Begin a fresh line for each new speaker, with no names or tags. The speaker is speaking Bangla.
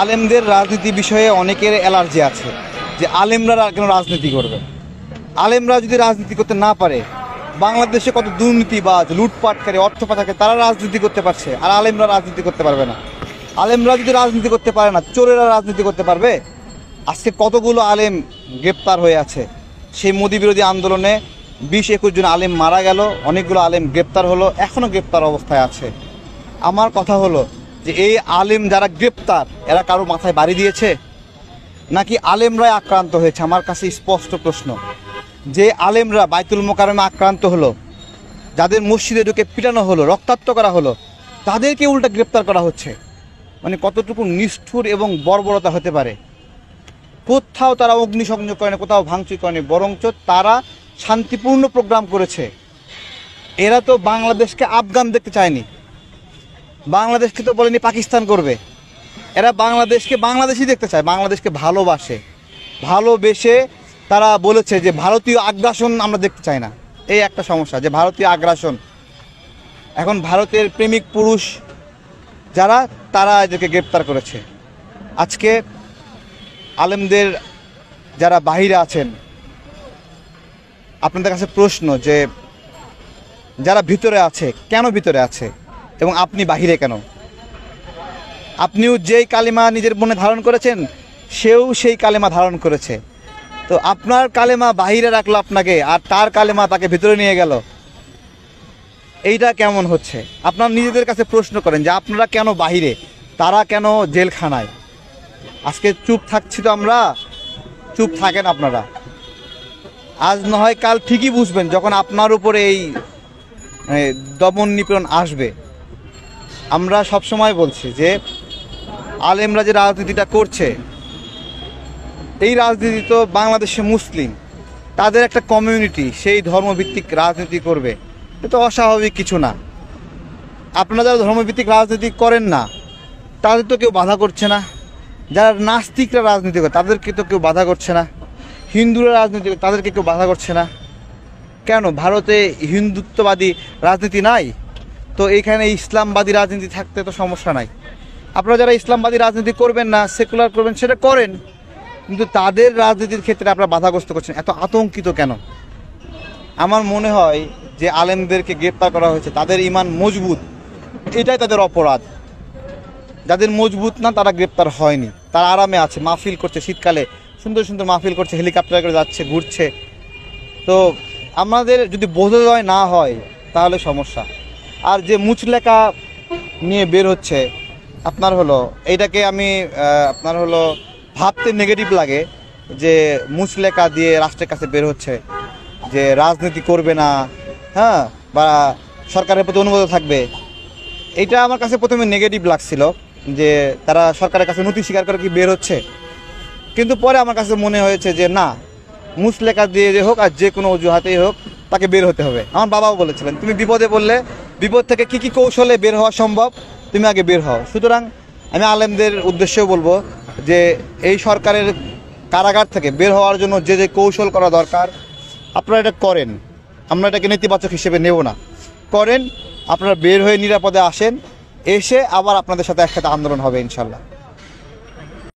আলেমদের রাজনীতি বিষয়ে অনেকের অ্যালার্জি আছে যে আলেমরা কেন রাজনীতি করবে? আলেমরা যদি রাজনীতি করতে না পারে, বাংলাদেশে কত দুর্নীতিবাজ, লুটপাটকারী অর্থ পাচারকারী তারা রাজনীতি করতে পারছে, আর আলেমরা রাজনীতি করতে পারবে না। আলেমরা যদি রাজনীতি করতে পারে না, চোরেরা রাজনীতি করতে পারবে? আজকে কতগুলো আলেম গ্রেপ্তার হয়ে আছে? সেই মোদী বিরোধী আন্দোলনে বিশ একুশ জন আলেম মারা গেল, অনেকগুলো আলেম গ্রেপ্তার হলো এখনও গ্রেপ্তার অবস্থায় আছে। আমার কথা হলো যে এই আলেম যারা গ্রেপ্তার, এরা কারও মাথায় বাড়ি দিয়েছে? নাকি আলেমরাই আক্রান্ত হয়েছে? আমার কাছে স্পষ্ট প্রশ্ন। যে আলেমরা বাইতুল মোকারমে আক্রান্ত হলো, যাদের মসজিদে ঢুকে পিটানো হলো, রক্তাক্ত করা হলো, তাদেরকে উল্টা গ্রেপ্তার করা হচ্ছে। মানে কতটুকু নিষ্ঠুর এবং বর্বরতা হতে পারে? কোথাও তারা অগ্নিসংযোগ করেনি কোথাও ভাঙচুর করেনি বরঞ্চ তারা শান্তিপূর্ণ প্রোগ্রাম করেছে। এরা তো বাংলাদেশকে আফগান দেখতে চায়নি। বাংলাদেশকে তো বলেনি পাকিস্তান করবে। এরা বাংলাদেশকে, বাংলাদেশই দেখতে চায়, বাংলাদেশকে ভালোবাসে। ভালোবেসে তারা বলেছে যে ভারতীয় আগ্রাসন আমরা দেখতে চাই না। এই একটা সমস্যা, যে ভারতীয় আগ্রাসন। এখন ভারতের প্রেমিক পুরুষ যারা, তারা এদেরকে গ্রেপ্তার করেছে। আজকে আলেমদের যারা বাহিরে আছেন, আপনাদের কাছে প্রশ্ন যে যারা ভিতরে আছে, কেন ভিতরে আছে? এবং আপনি বাহিরে কেন? আপনিও যেই কালিমা নিজের মনে ধারণ করেছেন, সেও সেই কালেমা ধারণ করেছে। তো আপনার কালেমা বাহিরে রাখল আপনাকে, আর তার কালেমা তাকে ভিতরে নিয়ে গেল। এইটা কেমন হচ্ছে? আপনার নিজেদের কাছে প্রশ্ন করেন যে আপনারা কেন বাহিরে? তারা কেন জেলখানায়? আজকে চুপ থাকছি তো আমরা, চুপ থাকেন আপনারা। আজ না হয় কাল ঠিকই বুঝবেন যখন আপনার উপরে এই দমন নিপীড়ন আসবে। আমরা সব সময় বলছি যে আলেমরা যে রাজনীতিটা করছে। এই রাজনীতি তো বাংলাদেশে মুসলিম। তাদের একটা কমিউনিটি সেই ধর্মভিত্তিক রাজনীতি করবে। এটা অস্বাভাবিক কিছু না। আপনারা যারা ধর্মভিত্তিক রাজনীতি করেন না, তাদের তো কেউ বাধা করছে না। যারা নাস্তিকরা রাজনীতি করে, তাদেরকে তো কেউ বাধা করছে না। হিন্দুরা রাজনীতি করে, তাদেরকে কেউ বাধা করছে না। কেন? ভারতে হিন্দুত্ববাদী রাজনীতি নাই? তো এখানে ইসলামবাদী রাজনীতি থাকতে তো সমস্যা নাই। আপনারা যারা ইসলামবাদী রাজনীতি করবেন না সেকুলার করবেন, সেটা করেন। কিন্তু তাদের রাজনীতির ক্ষেত্রে আপনারা বাধাগ্রস্ত করছেন। এত আতঙ্কিত কেন? আমার মনে হয় যে আলেমদেরকে গ্রেপ্তার করা হয়েছে, তাদের ইমান মজবুত। এটাই তাদের অপরাধ। যাদের মজবুত না, তারা গ্রেপ্তার হয়নি। তারা আরামে আছে, মাহফিল করছে শীতকালে। সুন্দর সুন্দর মাহফিল করছে, হেলিকপ্টার করে যাচ্ছে, ঘুরছে। তো আমাদের যদি বোধোদয় না হয়, তাহলে সমস্যা। আর যে মুচলেখা নিয়ে বের হচ্ছে, আপনার হলো, এইটাকে আমি আপনার হলো ভাবতে নেগেটিভ লাগে যে মুচলেখা দিয়ে রাষ্ট্রের কাছে বের হচ্ছে, যে রাজনীতি করবে না হ্যাঁ বা সরকারের প্রতি অনুমোদন থাকবে। এটা আমার কাছে প্রথমে নেগেটিভ লাগছিল, যে তারা সরকারের কাছে নথি স্বীকার করে কি বের হচ্ছে। কিন্তু পরে আমার কাছে মনে হয়েছে যে না মুসলেখা দিয়ে যে হোক আর যে কোনো অজুহাতেই হোক তাকে বের হতে হবে। আমার বাবাও বলেছিলেন, তুমি বিপদে বললে বিপদ থেকে কি কি কৌশলে বের হওয়া সম্ভব, তুমি আগে বের হও। সুতরাং আমি আলেমদের উদ্দেশ্যেও বলব যে এই সরকারের কারাগার থেকে বের হওয়ার জন্য যে যে কৌশল করা দরকার, আপনারা এটা করেন। আমরা এটাকে নেতিবাচক হিসেবে নেব না। করেন, আপনারা বের হয়ে নিরাপদে আসেন, এসে আবার আপনাদের সাথে একসাথে আন্দোলন হবে, ইনশাল্লাহ।